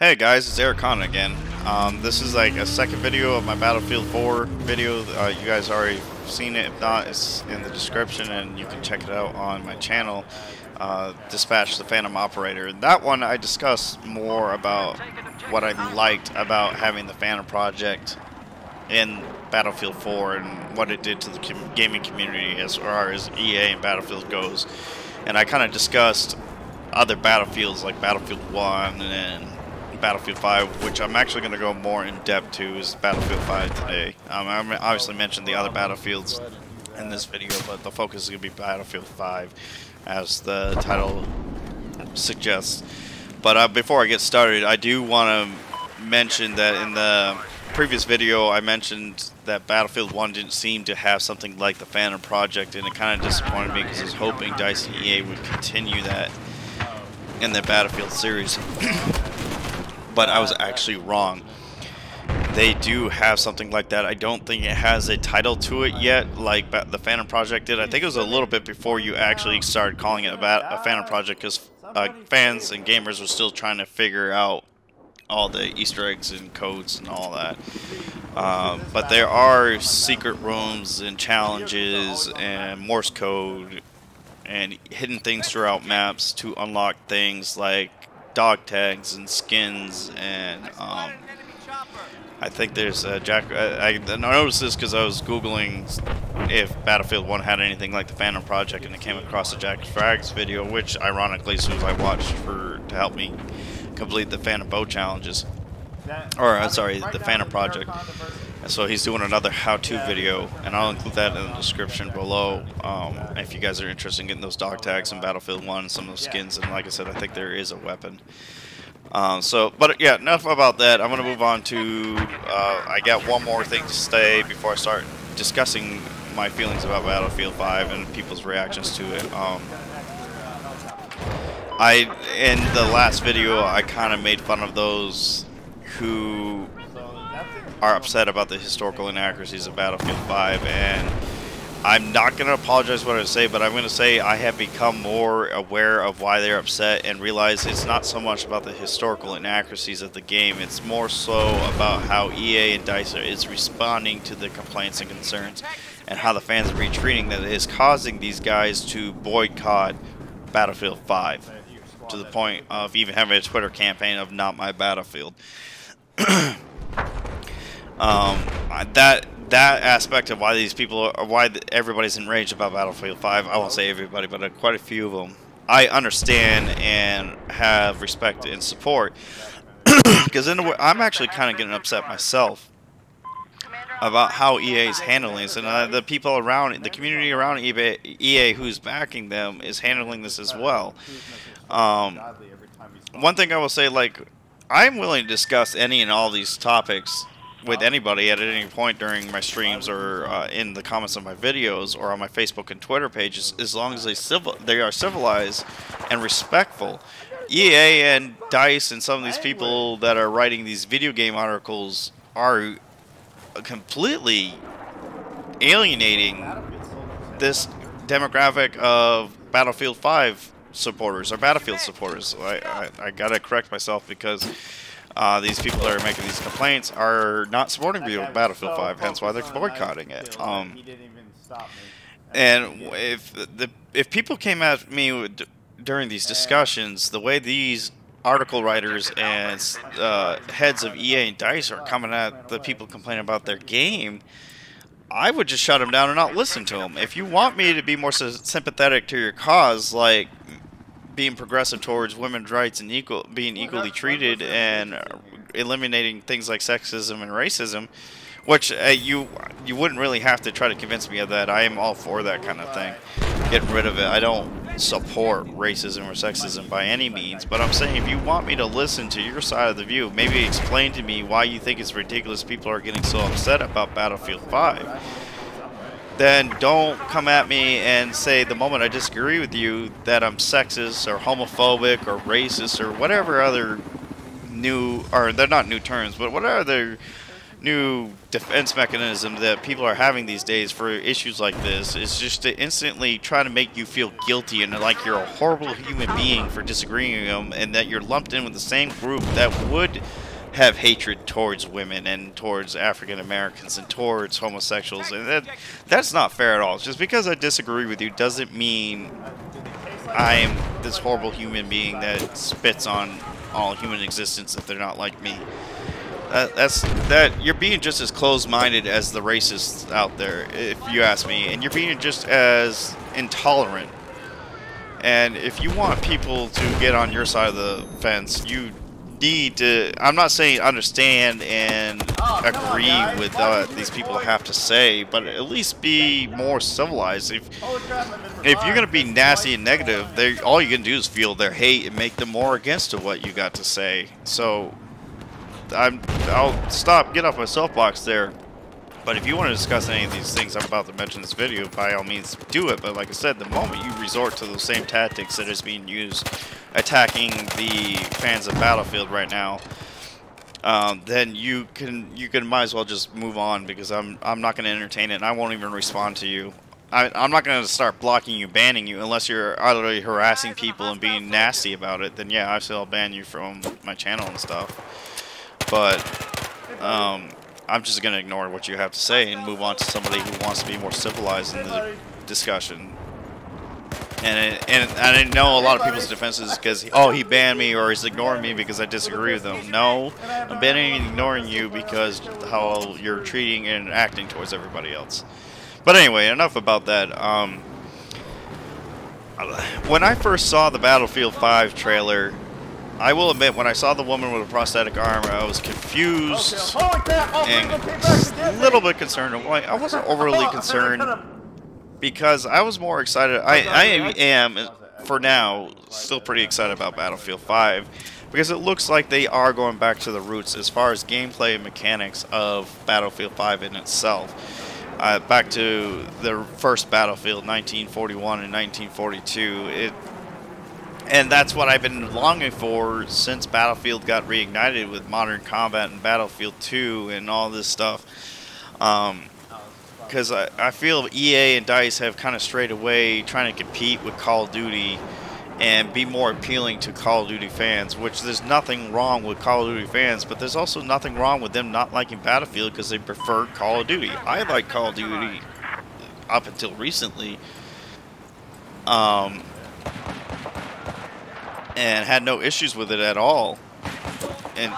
Hey guys, it's AirConda again. Um, this is like a second video of my Battlefield 4 video. Uh, you guys already seen it. If not, it's in the description and you can check it out on my channel. Uh, Dispatch the Phantom Operator. That one I discussed more about what I liked about having the Phantom Project in Battlefield 4 and what it did to the com gaming community as far as EA and Battlefield goes. And I kind of discussed other Battlefields like Battlefield 1 and Battlefield 5, which I'm actually going to go more in depth to, is Battlefield 5 today. Um, I obviously mentioned the other Battlefields in this video, but the focus is going to be Battlefield 5, as the title suggests. But uh, before I get started, I do want to mention that in the previous video, I mentioned that Battlefield 1 didn't seem to have something like the Phantom Project, and it kind of disappointed me because I was hoping DICE and EA would continue that in the Battlefield series. but I was actually wrong. They do have something like that. I don't think it has a title to it yet, like the Phantom Project did. I think it was a little bit before you actually started calling it a, a Phantom Project, because uh, fans and gamers were still trying to figure out all the Easter eggs and codes and all that. Um, but there are secret rooms and challenges and Morse code and hidden things throughout maps to unlock things like dog tags and skins and um, I think there's a Jack. I, I noticed this because I was googling if Battlefield 1 had anything like the Phantom Project, and I came across a JackFrags video, which ironically, as soon as I watched for to help me complete the Phantom Bow challenges, or I'm sorry, the Phantom Project. And so he's doing another how-to video, and I'll include that in the description below um, if you guys are interested in getting those dog tags in Battlefield 1, some of those skins, and like I said, I think there is a weapon. Um, so, but yeah, enough about that. I'm going to move on to, uh, I got one more thing to say before I start discussing my feelings about Battlefield 5 and people's reactions to it. Um, I, in the last video, I kind of made fun of those who are upset about the historical inaccuracies of Battlefield 5, and I'm not going to apologize for what I say, but I'm going to say I have become more aware of why they're upset and realize it's not so much about the historical inaccuracies of the game, it's more so about how EA and DICE is responding to the complaints and concerns and how the fans are retreating that is causing these guys to boycott Battlefield 5 to the point of even having a Twitter campaign of not my Battlefield. Um, that that aspect of why these people are, why everybody's enraged about Battlefield 5, I won't say everybody, but uh, quite a few of them, I understand and have respect and support. Because way, I'm actually kind of getting upset myself about how EA is handling this, and uh, the people around, the community around EA, EA who's backing them is handling this as well. Um, one thing I will say, like, I'm willing to discuss any and all these topics with anybody at any point during my streams or uh, in the comments of my videos or on my Facebook and Twitter pages, as long as they civil they are civilized and respectful. EA and Dice and some of these people that are writing these video game articles are completely alienating this demographic of Battlefield 5 supporters or Battlefield supporters. I, I, I gotta correct myself because uh, these people that are making these complaints are not supporting Battlefield 5, hence why they're boycotting it. Um, and if the if people came at me with, during these discussions, the way these article writers and uh, heads of EA and DICE are coming at the people complaining about their game, I would just shut them down and not listen to them. If you want me to be more sympathetic to your cause, like being progressive towards women's rights and equal being equally treated and eliminating things like sexism and racism, which uh, you you wouldn't really have to try to convince me of that. I am all for that kind of thing, getting rid of it. I don't support racism or sexism by any means, but I'm saying if you want me to listen to your side of the view, maybe explain to me why you think it's ridiculous people are getting so upset about Battlefield 5 then don't come at me and say the moment I disagree with you that I'm sexist or homophobic or racist or whatever other new, or they're not new terms, but whatever other new defense mechanism that people are having these days for issues like this? Is just to instantly try to make you feel guilty and like you're a horrible human being for disagreeing with them and that you're lumped in with the same group that would have hatred towards women and towards African Americans and towards homosexuals and that that's not fair at all. Just because I disagree with you doesn't mean I am this horrible human being that spits on all human existence if they're not like me. Uh, that's that you're being just as closed-minded as the racists out there, if you ask me, and you're being just as intolerant. And if you want people to get on your side of the fence, you need to. I'm not saying understand and agree with uh, these people have to say, but at least be more civilized. If if you're gonna be nasty and negative, all you can do is feel their hate and make them more against to what you got to say. So I'm, I'll stop, get off my soapbox there. But if you want to discuss any of these things I'm about to mention in this video, by all means do it. But like I said, the moment you resort to those same tactics that is being used attacking the fans of Battlefield right now, um, then you can you can might as well just move on because I'm I'm not going to entertain it and I won't even respond to you. I, am not going to start blocking you, banning you, unless you're utterly harassing people and being nasty about it. Then yeah, I still ban you from my channel and stuff but um, I'm just going to ignore what you have to say and move on to somebody who wants to be more civilized in the discussion. And, it, and I didn't know a lot of people's defenses because, oh, he banned me or he's ignoring me because I disagree with him. No, I'm banning and ignoring you because how you're treating and acting towards everybody else. But anyway, enough about that. Um, when I first saw the Battlefield 5 trailer, I will admit, when I saw the woman with a prosthetic arm, I was confused and a little bit concerned. I wasn't overly concerned because I was more excited. I, I am, for now, still pretty excited about Battlefield 5 because it looks like they are going back to the roots as far as gameplay mechanics of Battlefield 5 in itself. Uh, back to the first Battlefield, 1941 and 1942. It and that's what I've been longing for since Battlefield got reignited with Modern Combat and Battlefield 2 and all this stuff. Because um, I, I feel EA and DICE have kind of strayed away trying to compete with Call of Duty and be more appealing to Call of Duty fans, which there's nothing wrong with Call of Duty fans, but there's also nothing wrong with them not liking Battlefield because they prefer Call of Duty. I like Call of Duty up until recently. Um, and had no issues with it at all. And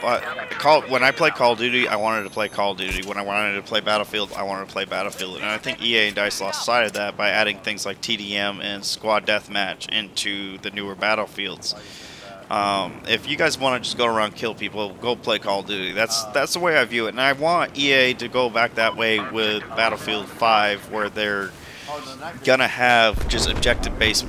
but call when I play Call of Duty, I wanted to play Call of Duty. When I wanted to play Battlefield, I wanted to play Battlefield. And I think EA and DICE lost sight of that by adding things like TDM and Squad Deathmatch into the newer Battlefields. Um, if you guys want to just go around kill people, go play Call of Duty. That's that's the way I view it. And I want EA to go back that way with Battlefield 5, where they're gonna have just objective-based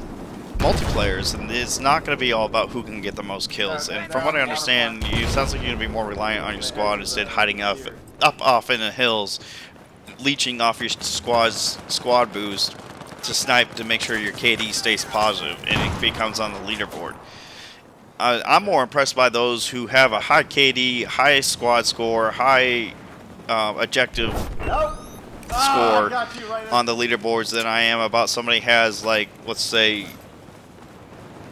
multiplayers, and it's not going to be all about who can get the most kills. And from what I understand, you, sounds like you're going to be more reliant on your squad instead of hiding up, up off in the hills, leeching off your squad's squad boost to snipe to make sure your KD stays positive and it becomes on the leaderboard. Uh, I'm more impressed by those who have a high KD, high squad score, high uh, objective score on the leaderboards than I am about somebody has like, let's say,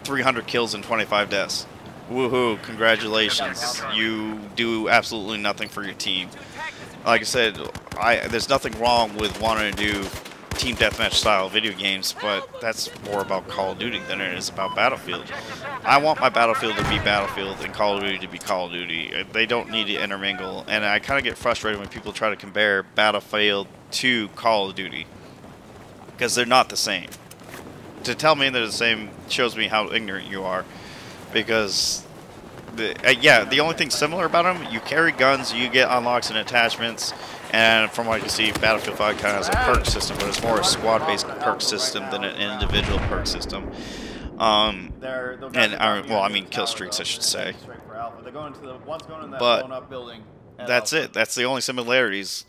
300 kills and 25 deaths. Woohoo, congratulations. You do absolutely nothing for your team. Like I said, I, there's nothing wrong with wanting to do team deathmatch style video games, but that's more about Call of Duty than it is about Battlefield. I want my Battlefield to be Battlefield and Call of Duty to be Call of Duty. They don't need to intermingle, and I kind of get frustrated when people try to compare Battlefield to Call of Duty because they're not the same to tell me they're the same shows me how ignorant you are. Because, the, uh, yeah, the only thing similar about them, you carry guns, you get unlocks and attachments, and from what I can see, Battlefield 5 kind of has a perk system, but it's more a squad-based perk system than an individual perk system. Um, and, uh, well, I mean kill streaks, I should say. But that's it. That's the only similarities.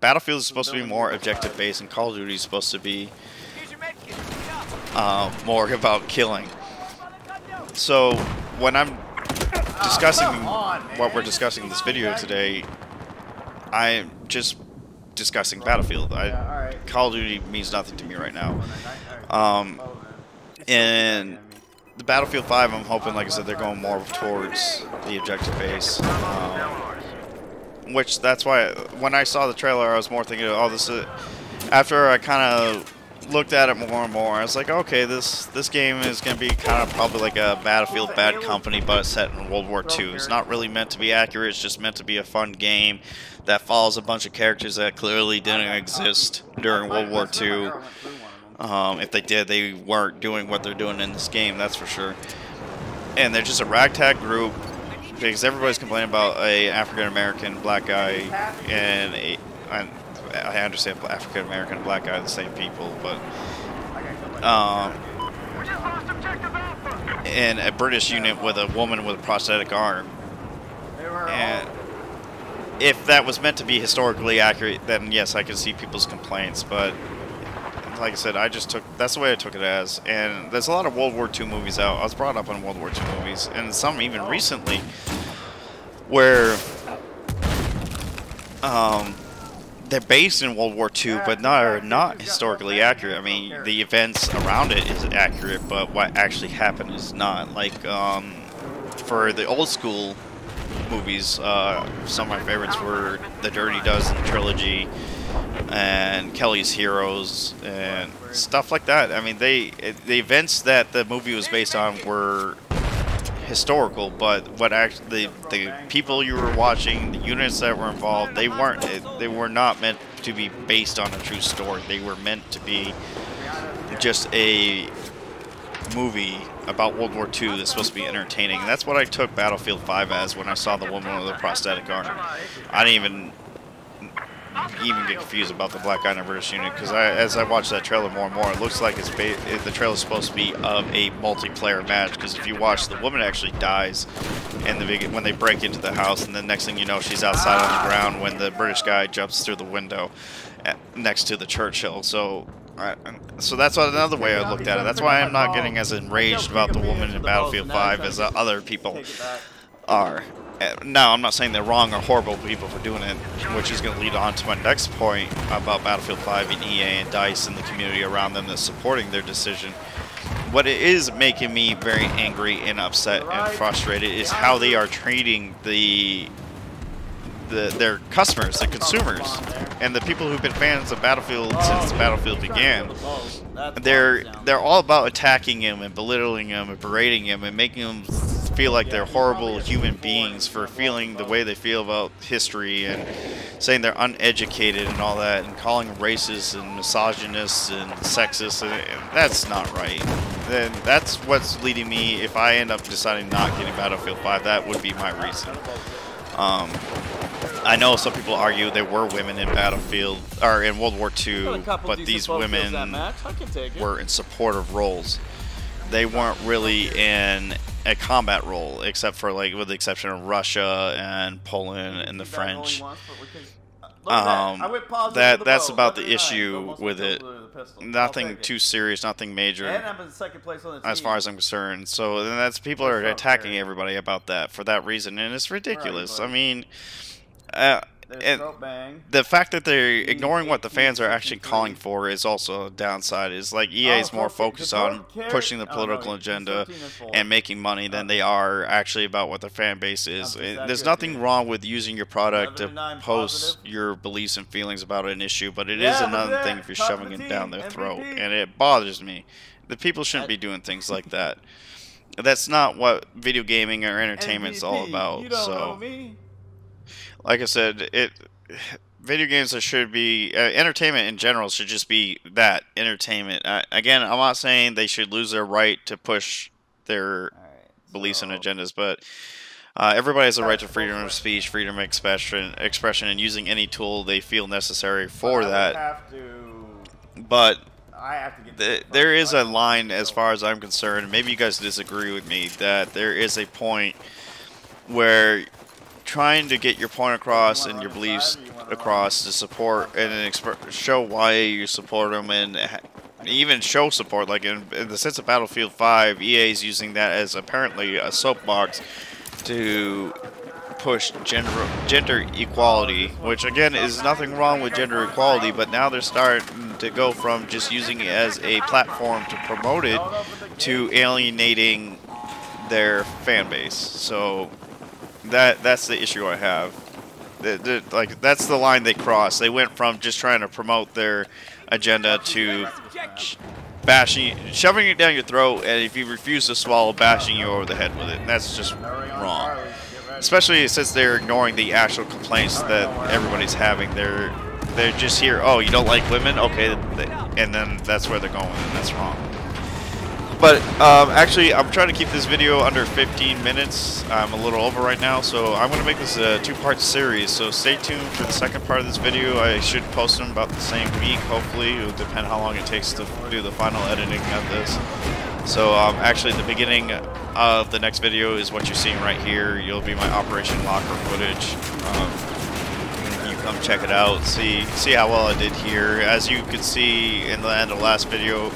Battlefield is supposed to be more objective-based, and Call of Duty is supposed to be uh, more about killing. So when I'm discussing what we're discussing in this video today, I'm just discussing Battlefield. I, Call of Duty means nothing to me right now. Um, and the Battlefield 5, I'm hoping, like I said, they're going more towards the objective base. Um, which that's why when I saw the trailer, I was more thinking, oh, this is. After I kind of looked at it more and more, I was like, okay, this this game is going to be kind of probably like a Battlefield Bad Company, but set in World War II. It's not really meant to be accurate. It's just meant to be a fun game that follows a bunch of characters that clearly didn't exist during World War II. Um, if they did, they weren't doing what they're doing in this game, that's for sure. And they're just a ragtag group because everybody's complaining about a African American black guy and a. I understand African American and black guy are the same people, but um, and a British unit with a woman with a prosthetic arm. And if that was meant to be historically accurate, then yes, I can see people's complaints. But like I said, I just took that's the way I took it as. And there's a lot of World War II movies out. I was brought up on World War II movies, and some even recently, where um, they're based in World War II, but not are not historically accurate. I mean, the events around it is accurate, but what actually happened is not. Like um, for the old school movies, uh, some of my favorites were the Dirty Dozen trilogy and Kelly's Heroes and stuff like that. I mean, they the events that the movie was based on were historical, but what actually the, the people you were watching, the units that were involved, they weren't they were not meant to be based on a true story. They were meant to be just a movie about World War II that's supposed to be entertaining. That's what I took Battlefield 5 as when I saw the woman with the prosthetic arm. I didn't even even get confused about the Black Guy British unit because as I watch that trailer more and more, it looks like it's it, the trailer is supposed to be of a multiplayer match. Because if you watch, the woman actually dies, and the when they break into the house, and the next thing you know, she's outside on the ground when the British guy jumps through the window at, next to the Churchill. So so that's another way I looked at it. That's why I'm not getting as enraged about the woman in Battlefield 5 as uh, other people are. Uh, now, I'm not saying they're wrong or horrible people for doing it, which is going to lead on to my next point about Battlefield 5 and EA and DICE and the community around them that's supporting their decision. What it is making me very angry and upset and frustrated is how they are treating the the, their customers, the consumers, and the people who've been fans of Battlefield since Battlefield began. They're they're all about attacking him and belittling him and berating him and making him feel like they're horrible human beings for feeling the way they feel about history and saying they're uneducated and all that and calling racist and misogynist and sexist and, and that's not right. Then that's what's leading me if I end up deciding not getting Battlefield 5 that would be my reason. Um, I know some people argue there were women in Battlefield or in World War II, but these women were in supportive roles. They weren't really in a combat role, except for like with the exception of Russia and Poland and the French. Um, that that's about the issue with it. Nothing too serious, nothing major. As far as I'm concerned, so then that's people are attacking everybody about that for that reason, and it's ridiculous. I mean, uh, and the fact that they're ignoring what the fans are actually calling for is also a downside. Is like EA is more focused on pushing the political agenda and making money than they are actually about what the fan base is. Eh, there's nothing wrong with using your product to post your beliefs and feelings about an issue, but it is another thing if you're shoving it down their throat, and it bothers me. The people shouldn't be doing things like that. That's not what video gaming or entertainment is all about. So like I said, it video games should be uh, entertainment in general should just be that entertainment. Uh, again, I'm not saying they should lose their right to push their right, beliefs so. and agendas, but uh, everybody has a right to freedom of speech, freedom of expression, expression, and using any tool they feel necessary for but that. But the, there is a line, as far as I'm concerned. Maybe you guys disagree with me that there is a point where trying to get your point across and your beliefs across to support and show why you support them and even show support. Like in, in, the sense of Battlefield 5, EA is using that as apparently a soapbox to push gender gender equality, which again is nothing wrong with gender equality, but now they're starting to go from just using it as a platform to promote it to alienating their fan base. So that that's the issue I have. Like that's the line they crossed. They went from just trying to promote their agenda to bashing, shoving it down your throat, and if you refuse to swallow, bashing you over the head with it. And that's just wrong. Especially since they're ignoring the actual complaints that everybody's having. They're they're just here. Oh, you don't like women? Okay, and then that's where they're going, and that's wrong. But um, actually, I'm trying to keep this video under 15 minutes. I'm a little over right now, so I'm going to make this a two-part series. So stay tuned for the second part of this video. I should post them about the same week, hopefully. It will depend how long it takes to do the final editing of this. So um, actually, the beginning of the next video is what you're seeing right here. You'll be my Operation Locker footage. Um, you come check it out, see see how well I did here. As you could see in the end of the last video,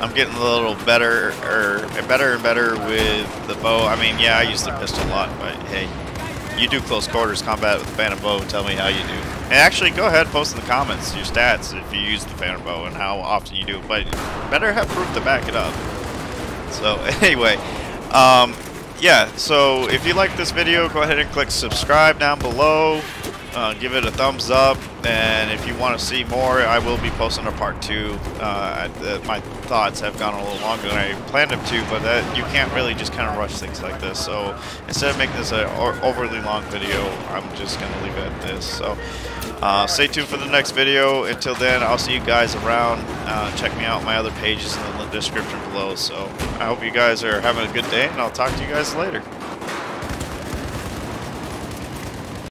I'm getting a little better, or better and better with the bow. I mean, yeah, I use the pistol a lot, but hey, you do close quarters combat with the Phantom Bow. Tell me how you do. And actually, go ahead, post in the comments your stats if you use the Phantom Bow and how often you do. It, but better have proof to back it up. So anyway, um, yeah. So if you like this video, go ahead and click subscribe down below. Uh, give it a thumbs up, and if you want to see more, I will be posting a part two. Uh, my thoughts have gone a little longer than I planned them to, but that, you can't really just kind of rush things like this. So instead of making this an overly long video, I'm just going to leave it at this. So uh, stay tuned for the next video. Until then, I'll see you guys around. Uh, check me out my other pages in the description below. So I hope you guys are having a good day, and I'll talk to you guys later.